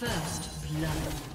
First blood.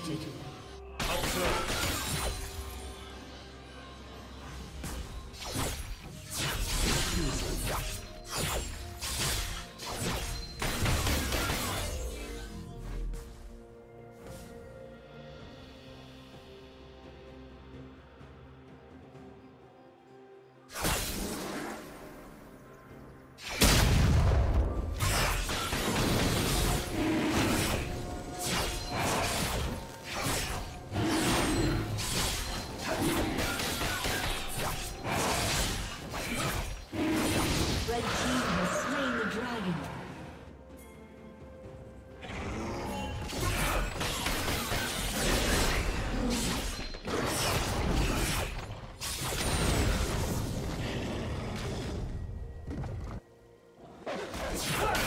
fugitive. Let's go.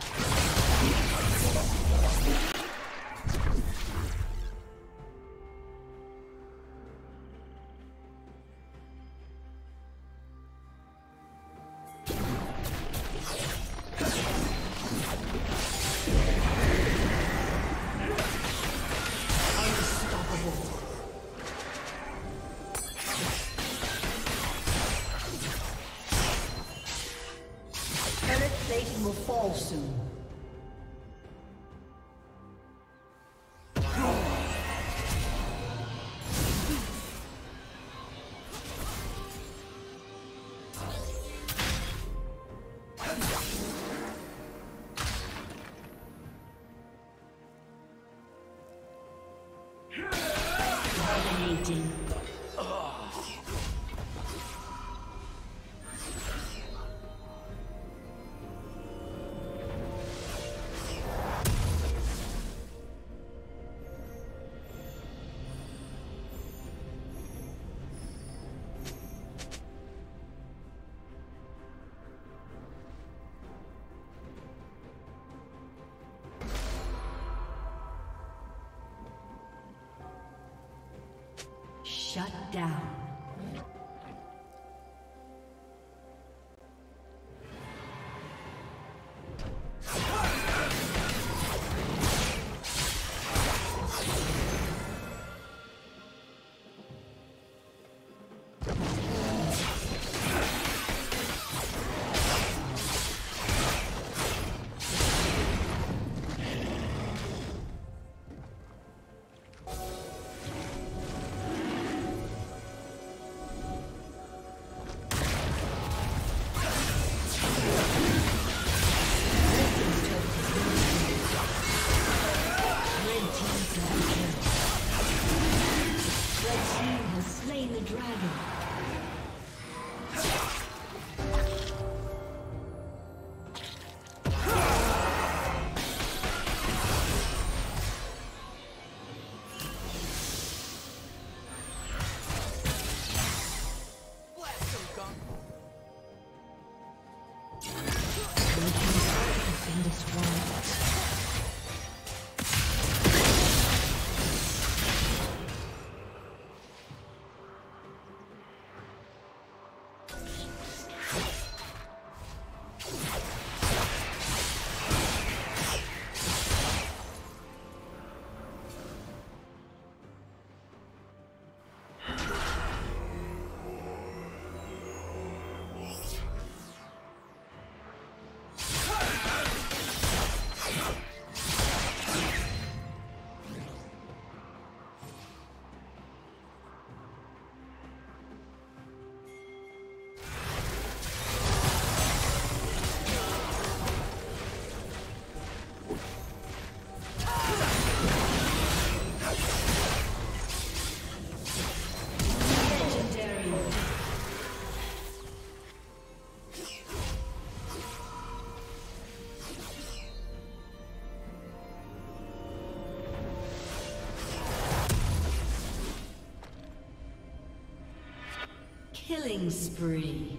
Fall Shut down. Spree.